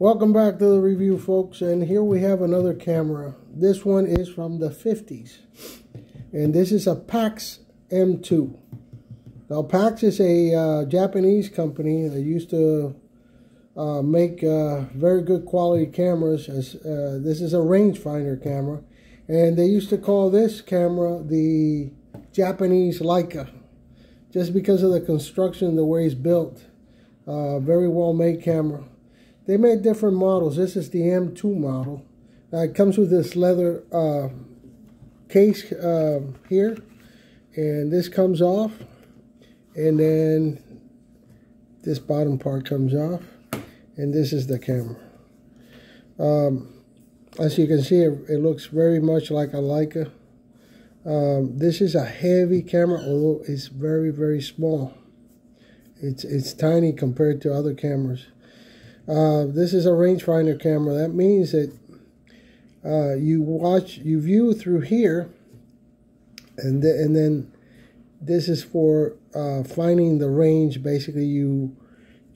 Welcome back to the review, folks. And here we have another camera. This one is from the 50s. And this is a Pax M2. Now, Pax is a uh, Japanese company that used to uh, make uh, very good quality cameras. As uh, This is a rangefinder camera. And they used to call this camera the Japanese Leica. Just because of the construction, the way it's built. Uh, very well made camera. They made different models. This is the M2 model. Uh, it comes with this leather uh, case uh, here. And this comes off. And then this bottom part comes off. And this is the camera. Um, as you can see, it, it, looks very much like a Leica. Um, this is a heavy camera, although it's very, very small. It's, it's tiny compared to other cameras. Uh, this is a rangefinder camera. That means that uh, you watch, you view through here, and, th and then this is for uh, finding the range. Basically, you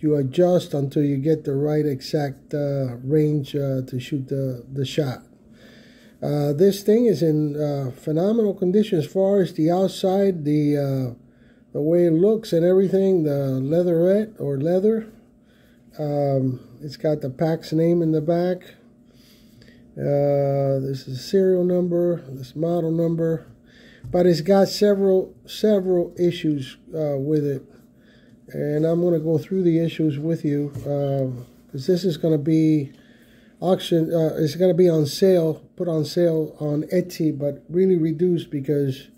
you adjust until you get the right exact uh, range uh, to shoot the, the shot. This thing is in phenomenal condition as far as the outside, the the way it looks and everything, the leatherette or leather. Um, it's got the Pax name in the back. Uh, this is serial number, this model number, but it's got several several issues uh, with it, and I'm going to go through the issues with you because uh, this is going to be auction. Uh, it's going to be on sale, put on sale on Etsy, but really reduced because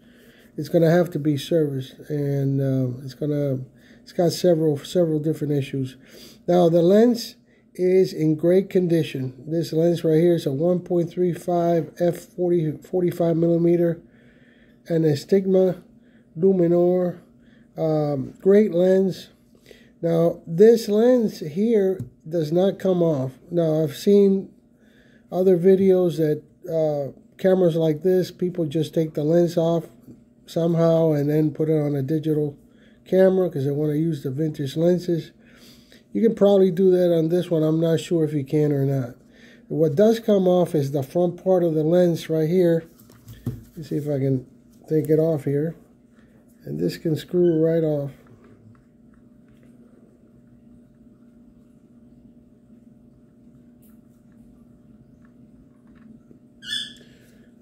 it's going to have to be serviced, and uh, it's going to it's got several several different issues. Now the lens is in great condition. This lens right here is a 1.35 f40 45 millimeter Anastigmat Luminor. Um, great lens. Now this lens here does not come off. Now I've seen other videos that uh, cameras like this, people just take the lens off somehow and then put it on a digital camera because I want to use the vintage lenses. You can probably do that on this one. I'm not sure if you can or not. What does come off is the front part of the lens right here. Let's see if I can take it off here. And this can screw right off.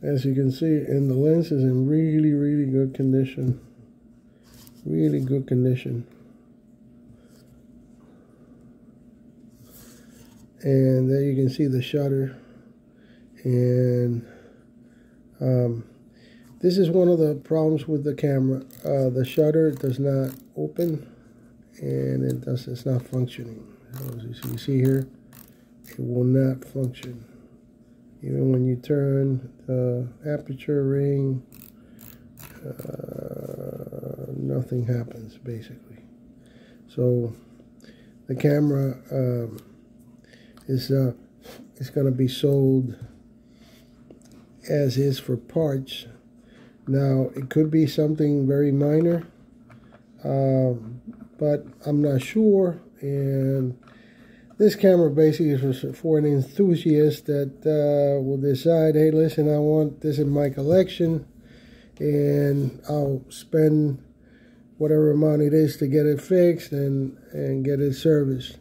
as you can see and the lens is in really really good condition really good condition. And there you can see the shutter. And um, this is one of the problems with the camera. Uh, the shutter does not open and it does it's not functioning. As you see here it will not function. Even when you turn the aperture ring uh, nothing happens basically. So the camera um, is uh, is going to be sold as is for parts. Now it could be something very minor uh, but I'm not sure and this camera basically is for an enthusiast that uh, will decide, hey, listen, I want this in my collection, and I'll spend whatever amount it is to get it fixed and, and get it serviced.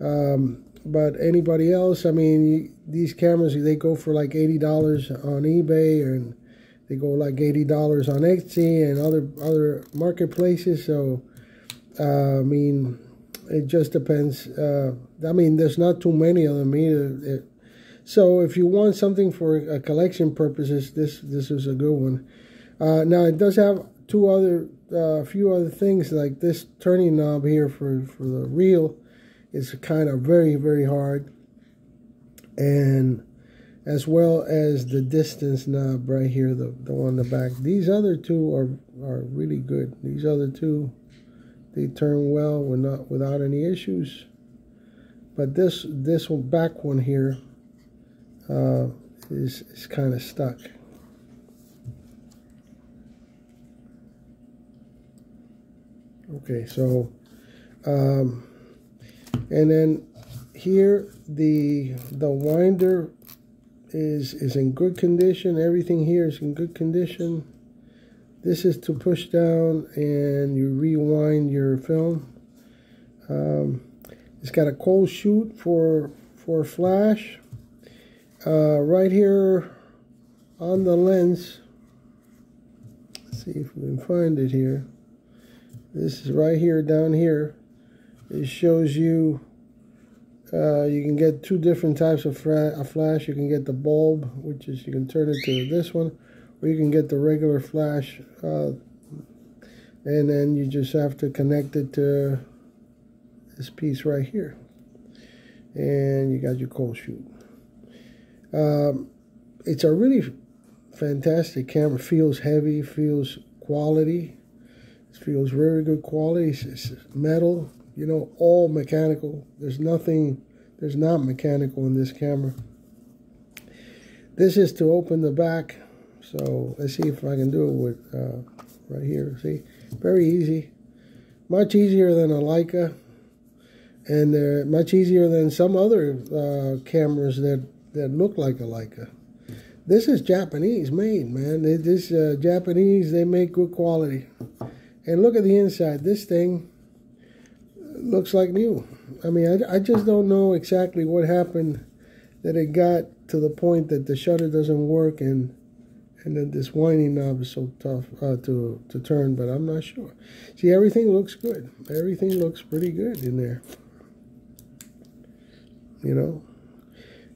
Um, but anybody else, I mean, these cameras, they go for like $80 on eBay, and they go like $80 on Etsy and other, other marketplaces, so, uh, I mean, it just depends. Uh, I mean, there's not too many of them either. It, so if you want something for a collection purposes, this this is a good one. Uh, now it does have two other, a uh, few other things like this turning knob here for for the reel is kind of very very hard, and as well as the distance knob right here, the the one in the back. These other two are are really good. These other two they turn well not, without any issues. But this this one back one here uh, is is kind of stuck. Okay, so um, and then here the the winder is is in good condition. Everything here is in good condition. This is to push down and you rewind your film. Um, it's got a cold shoot for for flash. Uh, right here on the lens. Let's see if we can find it here. This is right here down here. It shows you uh, you can get two different types of flash. You can get the bulb, which is you can turn it to this one, or you can get the regular flash. Uh, and then you just have to connect it to this piece right here. And you got your cold shoot. Um, it's a really fantastic camera. Feels heavy, feels quality. It feels very good quality. It's metal, you know, all mechanical. There's nothing, there's not mechanical in this camera. This is to open the back. So let's see if I can do it with uh, right here. See, very easy. Much easier than a Leica. And uh, much easier than some other uh, cameras that, that look like a Leica. This is Japanese made, man. This uh, Japanese, they make good quality. And look at the inside. This thing looks like new. I mean, I, I just don't know exactly what happened that it got to the point that the shutter doesn't work and and that this winding knob is so tough uh, to to turn, but I'm not sure. See, everything looks good. Everything looks pretty good in there. You know,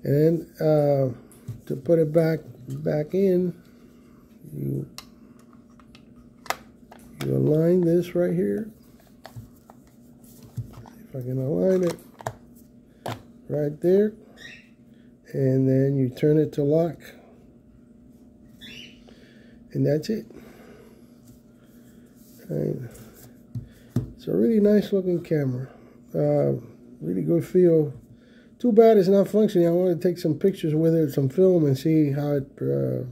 and uh, to put it back back in, you you align this right here. If I can align it right there, and then you turn it to lock, and that's it. And it's a really nice looking camera. Uh, really good feel too bad it's not functioning. I want to take some pictures with it, some film, and see how it, uh,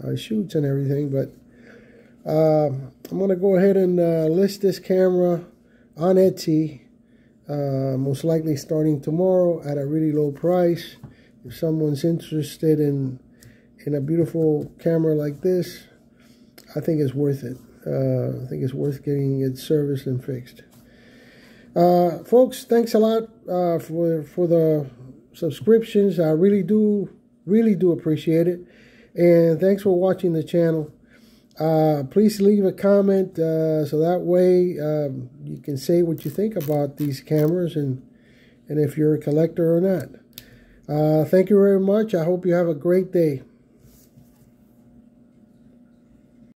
how it shoots and everything. But uh, I'm going to go ahead and uh, list this camera on Etsy, uh, most likely starting tomorrow at a really low price. If someone's interested in in a beautiful camera like this, I think it's worth it. Uh, I think it's worth getting it serviced and fixed. Uh, folks, thanks a lot uh, for for the subscriptions. I really do, really do appreciate it. And thanks for watching the channel. Uh, please leave a comment uh, so that way um, you can say what you think about these cameras and and if you're a collector or not. Uh, thank you very much. I hope you have a great day.